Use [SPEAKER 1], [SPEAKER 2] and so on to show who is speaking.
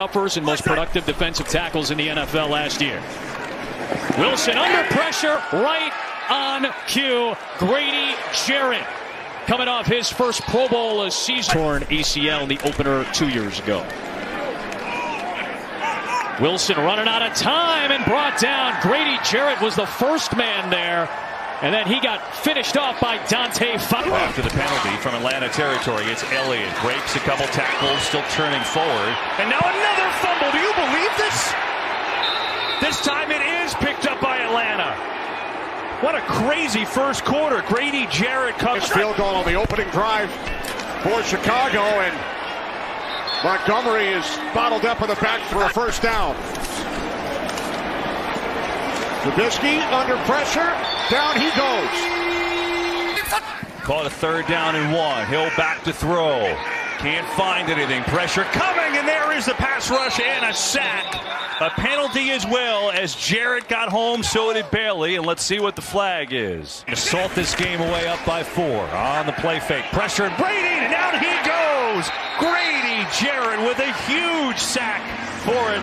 [SPEAKER 1] Uppers and most productive defensive tackles in the NFL last year. Wilson under pressure, right on cue. Grady Jarrett coming off his first Pro Bowl season. Torn ACL in the opener two years ago. Wilson running out of time and brought down. Grady Jarrett was the first man there. And then he got finished off by Dante Fowler.
[SPEAKER 2] After the penalty from Atlanta territory, it's Elliott. Breaks a couple tackles, still turning forward. And now another fumble. Do you believe this? This time it is picked up by Atlanta. What a crazy first quarter. Grady Jarrett comes.
[SPEAKER 3] Field goal on the opening drive for Chicago, and Montgomery is bottled up in the back for a first down. Trubisky under pressure. Down he goes.
[SPEAKER 2] Caught a third down and one. Hill back to throw. Can't find anything. Pressure coming, and there is the pass rush and a sack. A penalty as well as Jarrett got home, so did Bailey, and let's see what the flag is. Assault this game away up by four. On the play fake. Pressure and Brady, and out he goes. Grady Jarrett with a huge sack for it.